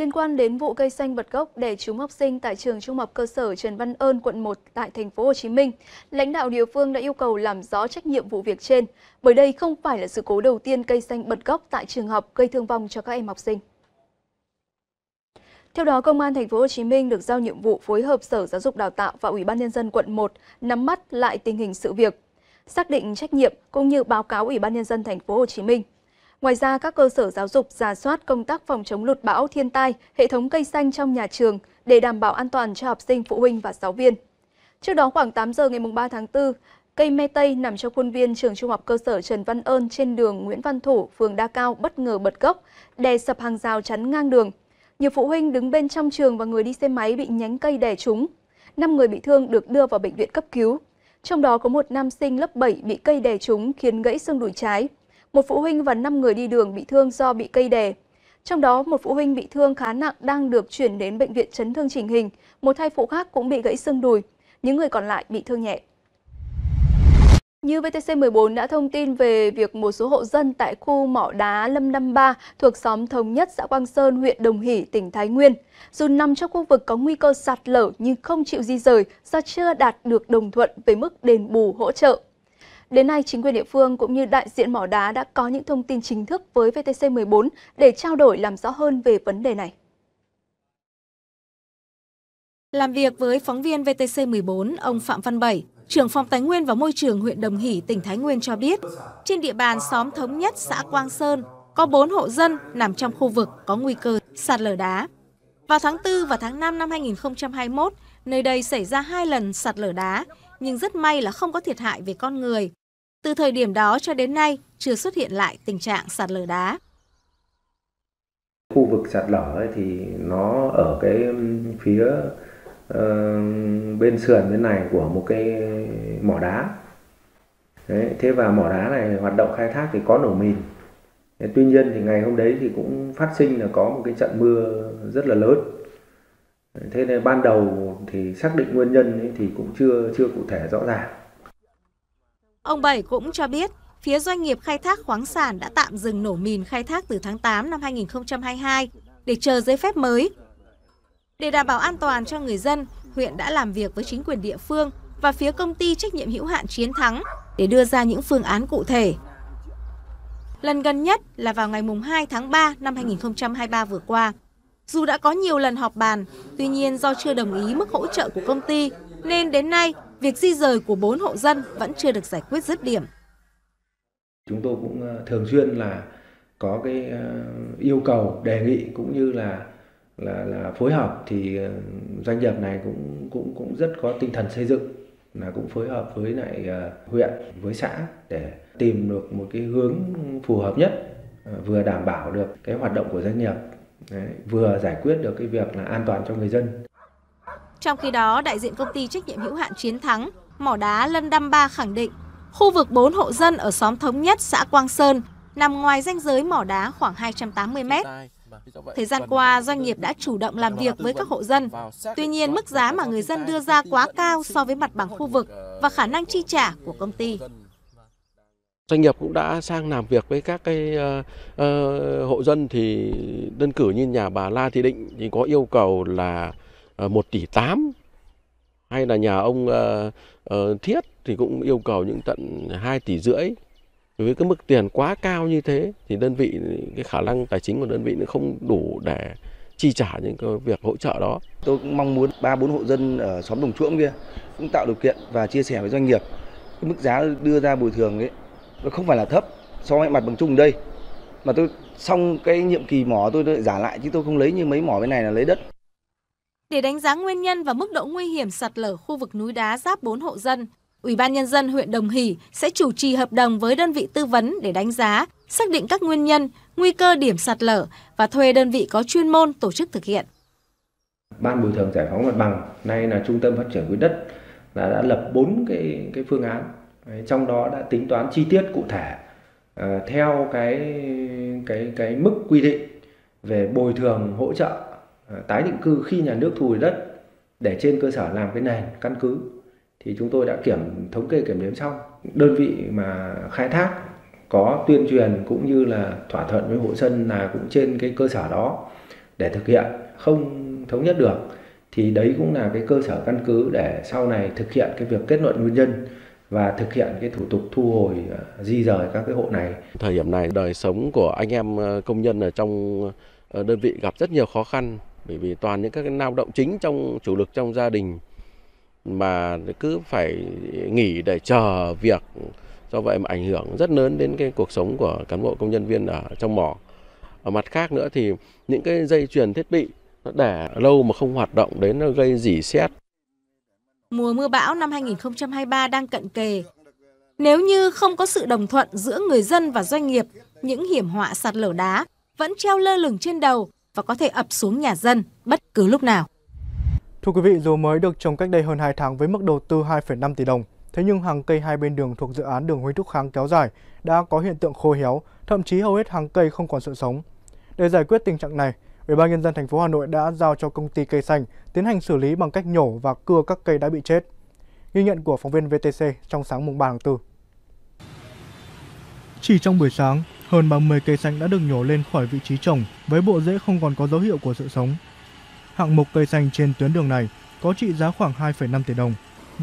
Liên quan đến vụ cây xanh bật gốc để trúng học sinh tại trường Trung học cơ sở Trần Văn Ơn, quận 1 tại thành phố Hồ Chí Minh, lãnh đạo địa phương đã yêu cầu làm rõ trách nhiệm vụ việc trên, bởi đây không phải là sự cố đầu tiên cây xanh bật gốc tại trường học gây thương vong cho các em học sinh. Theo đó, Công an thành phố Hồ Chí Minh được giao nhiệm vụ phối hợp Sở Giáo dục Đào tạo và Ủy ban nhân dân quận 1 nắm mắt lại tình hình sự việc, xác định trách nhiệm cũng như báo cáo Ủy ban nhân dân thành phố Hồ Chí Minh. Ngoài ra, các cơ sở giáo dục giả soát công tác phòng chống lụt bão, thiên tai, hệ thống cây xanh trong nhà trường để đảm bảo an toàn cho học sinh, phụ huynh và giáo viên. Trước đó khoảng 8 giờ ngày 3 tháng 4, cây me tây nằm trong khuôn viên trường trung học cơ sở Trần Văn Ơn trên đường Nguyễn Văn Thủ, phường Đa Cao bất ngờ bật gốc, đè sập hàng rào chắn ngang đường. Nhiều phụ huynh đứng bên trong trường và người đi xe máy bị nhánh cây đè trúng. 5 người bị thương được đưa vào bệnh viện cấp cứu. Trong đó có một nam sinh lớp 7 bị cây đè trúng khiến gãy xương đùi trái một phụ huynh và 5 người đi đường bị thương do bị cây đè. Trong đó, một phụ huynh bị thương khá nặng đang được chuyển đến bệnh viện chấn thương chỉnh hình, một thai phụ khác cũng bị gãy xương đùi, những người còn lại bị thương nhẹ. Như VTC14 đã thông tin về việc một số hộ dân tại khu mỏ đá Lâm Năm Ba thuộc xóm Thống Nhất, xã Quang Sơn, huyện Đồng Hỷ, tỉnh Thái Nguyên, dù nằm trong khu vực có nguy cơ sạt lở nhưng không chịu di rời do chưa đạt được đồng thuận về mức đền bù hỗ trợ. Đến nay, chính quyền địa phương cũng như đại diện mỏ đá đã có những thông tin chính thức với VTC14 để trao đổi làm rõ hơn về vấn đề này. Làm việc với phóng viên VTC14, ông Phạm Văn Bảy, trưởng phòng Tài nguyên và Môi trường huyện Đồng Hỷ, tỉnh Thái Nguyên cho biết, trên địa bàn xóm Thống Nhất, xã Quang Sơn, có 4 hộ dân nằm trong khu vực có nguy cơ sạt lở đá. Vào tháng 4 và tháng 5 năm 2021, nơi đây xảy ra hai lần sạt lở đá, nhưng rất may là không có thiệt hại về con người. Từ thời điểm đó cho đến nay, chưa xuất hiện lại tình trạng sạt lở đá. Khu vực sạt lở thì nó ở cái phía uh, bên sườn bên này của một cái mỏ đá. Đấy, thế và mỏ đá này hoạt động khai thác thì có nổ mìn. Tuy nhiên thì ngày hôm đấy thì cũng phát sinh là có một cái trận mưa rất là lớn. Thế nên ban đầu thì xác định nguyên nhân ấy thì cũng chưa chưa cụ thể rõ ràng. Ông Bảy cũng cho biết, phía doanh nghiệp khai thác khoáng sản đã tạm dừng nổ mìn khai thác từ tháng 8 năm 2022 để chờ giấy phép mới. Để đảm bảo an toàn cho người dân, huyện đã làm việc với chính quyền địa phương và phía công ty trách nhiệm hữu hạn Chiến Thắng để đưa ra những phương án cụ thể. Lần gần nhất là vào ngày 2 tháng 3 năm 2023 vừa qua. Dù đã có nhiều lần họp bàn, tuy nhiên do chưa đồng ý mức hỗ trợ của công ty, nên đến nay việc di rời của 4 hộ dân vẫn chưa được giải quyết dứt điểm. Chúng tôi cũng ờ, thường xuyên là có cái ờ, yêu cầu đề nghị cũng như là là là phối hợp thì ờ, doanh nghiệp này cũng cũng cũng rất có tinh thần xây dựng là cũng phối hợp với lại huyện với xã để tìm được một cái hướng phù hợp nhất vừa đảm bảo được cái hoạt động của doanh nghiệp Đấy, vừa giải quyết được cái việc là an toàn cho người dân trong khi đó, đại diện công ty trách nhiệm hữu hạn Chiến Thắng, mỏ đá Lân Đăm Ba khẳng định, khu vực 4 hộ dân ở xóm Thống Nhất, xã Quang Sơn nằm ngoài ranh giới mỏ đá khoảng 280 mét. Thời gian qua, doanh nghiệp đã chủ động làm việc với các hộ dân. Tuy nhiên, mức giá mà người dân đưa ra quá cao so với mặt bằng khu vực và khả năng chi trả của công ty. Doanh nghiệp cũng đã sang làm việc với các cái uh, uh, hộ dân thì đơn cử như nhà bà La Thị Định thì có yêu cầu là Ờ, 1 tỷ 8 hay là nhà ông uh, uh, Thiết thì cũng yêu cầu những tận 2 tỷ rưỡi với cái mức tiền quá cao như thế thì đơn vị cái khả năng tài chính của đơn vị nó không đủ để chi trả những cái việc hỗ trợ đó. Tôi cũng mong muốn ba bốn hộ dân ở xóm Đồng Chuỗng kia cũng tạo điều kiện và chia sẻ với doanh nghiệp. Cái mức giá đưa ra bồi thường ấy nó không phải là thấp so với mặt bằng chung đây. Mà tôi xong cái nhiệm kỳ mỏ tôi lại giả lại chứ tôi không lấy như mấy mỏ bên này là lấy đất. Để đánh giá nguyên nhân và mức độ nguy hiểm sạt lở khu vực núi đá giáp 4 hộ dân, Ủy ban Nhân dân huyện Đồng Hỷ sẽ chủ trì hợp đồng với đơn vị tư vấn để đánh giá, xác định các nguyên nhân, nguy cơ điểm sạt lở và thuê đơn vị có chuyên môn tổ chức thực hiện. Ban bồi thường giải phóng mặt bằng, nay là Trung tâm Phát triển Quỹ đất là đã lập 4 cái, cái phương án, trong đó đã tính toán chi tiết cụ thể uh, theo cái, cái, cái mức quy định về bồi thường hỗ trợ Ờ, tái định cư khi nhà nước thu hồi đất để trên cơ sở làm cái nền căn cứ. Thì chúng tôi đã kiểm, thống kê kiểm đếm xong. Đơn vị mà khai thác có tuyên truyền cũng như là thỏa thuận với hộ dân là cũng trên cái cơ sở đó để thực hiện. Không thống nhất được thì đấy cũng là cái cơ sở căn cứ để sau này thực hiện cái việc kết luận nguyên nhân và thực hiện cái thủ tục thu hồi ờ, di rời các cái hộ này. Thời điểm này đời sống của anh em ờ, công nhân ở trong đơn vị gặp rất nhiều khó khăn bởi vì toàn những các cái lao động chính trong, chủ lực trong gia đình mà cứ phải nghỉ để chờ việc, do vậy mà ảnh hưởng rất lớn đến cái cuộc sống của cán bộ công nhân viên ở trong mỏ. Ở mặt khác nữa thì những cái dây chuyền thiết bị nó để lâu mà không hoạt động đến nó gây dỉ xét mùa mưa bão năm 2023 đang cận kề. Nếu như không có sự đồng thuận giữa người dân và doanh nghiệp, những hiểm họa sạt lở đá vẫn treo lơ lửng trên đầu và có thể ập xuống nhà dân bất cứ lúc nào. Thưa quý vị, dù mới được trồng cách đây hơn 2 tháng với mức đầu tư 2,5 tỷ đồng, thế nhưng hàng cây hai bên đường thuộc dự án đường Huỳnh Thúc Kháng kéo dài đã có hiện tượng khô héo, thậm chí hầu hết hàng cây không còn sự sống. Để giải quyết tình trạng này, Ủy ban nhân dân thành phố Hà Nội đã giao cho công ty cây xanh tiến hành xử lý bằng cách nhổ và cưa các cây đã bị chết. Ghi nhận của phóng viên VTC trong sáng mùng 3 tháng 4. Chỉ trong buổi sáng, hơn 30 cây xanh đã được nhổ lên khỏi vị trí trồng với bộ rễ không còn có dấu hiệu của sự sống. Hạng mục cây xanh trên tuyến đường này có trị giá khoảng 2,5 tỷ đồng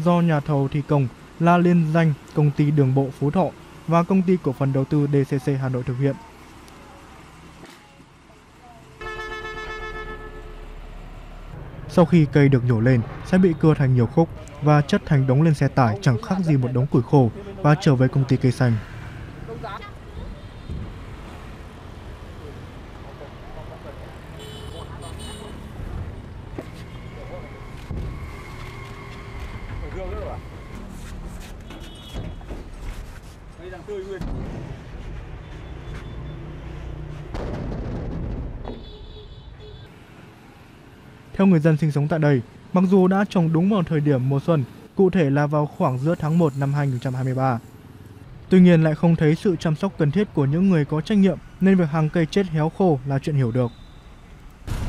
do nhà thầu thi công là liên danh công ty đường bộ Phú Thọ và công ty cổ phần đầu tư DCC Hà Nội thực hiện. Sau khi cây được nhổ lên, sẽ bị cưa thành nhiều khúc và chất thành đống lên xe tải chẳng khác gì một đống củi khô và trở về công ty cây xanh. Theo người dân sinh sống tại đây, mặc dù đã trồng đúng vào thời điểm mùa xuân, cụ thể là vào khoảng giữa tháng 1 năm 2023. Tuy nhiên lại không thấy sự chăm sóc cần thiết của những người có trách nhiệm nên việc hàng cây chết héo khô là chuyện hiểu được.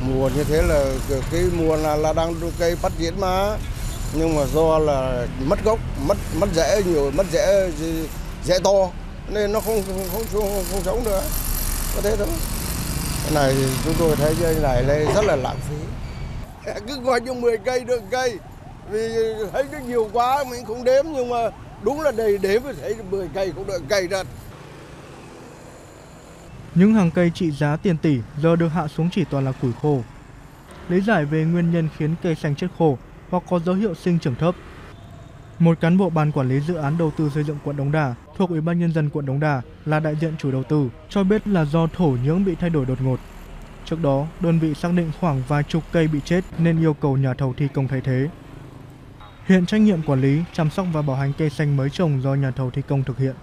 Mùa như thế là cái mùa là, là đang cây phát triển mà nhưng mà do là mất gốc, mất mất rễ nhiều, mất rễ dễ to nên nó không không không, không, sống nữa. Có thế thôi. Cái này chúng tôi thấy cái này đây rất là lãng phí. Cứ gọi cho 10 cây được cây vì thấy nó nhiều quá mình không đếm nhưng mà đúng là đầy đếm thì thấy 10 cây cũng được cây ra Những hàng cây trị giá tiền tỷ giờ được hạ xuống chỉ toàn là củi khô. Lý giải về nguyên nhân khiến cây xanh chết khô hoặc có dấu hiệu sinh trưởng thấp. Một cán bộ ban quản lý dự án đầu tư xây dựng quận Đống Đa thuộc Ủy ban nhân dân quận Đống Đa là đại diện chủ đầu tư cho biết là do thổ nhưỡng bị thay đổi đột ngột. Trước đó, đơn vị xác định khoảng vài chục cây bị chết nên yêu cầu nhà thầu thi công thay thế. Hiện trách nhiệm quản lý, chăm sóc và bảo hành cây xanh mới trồng do nhà thầu thi công thực hiện.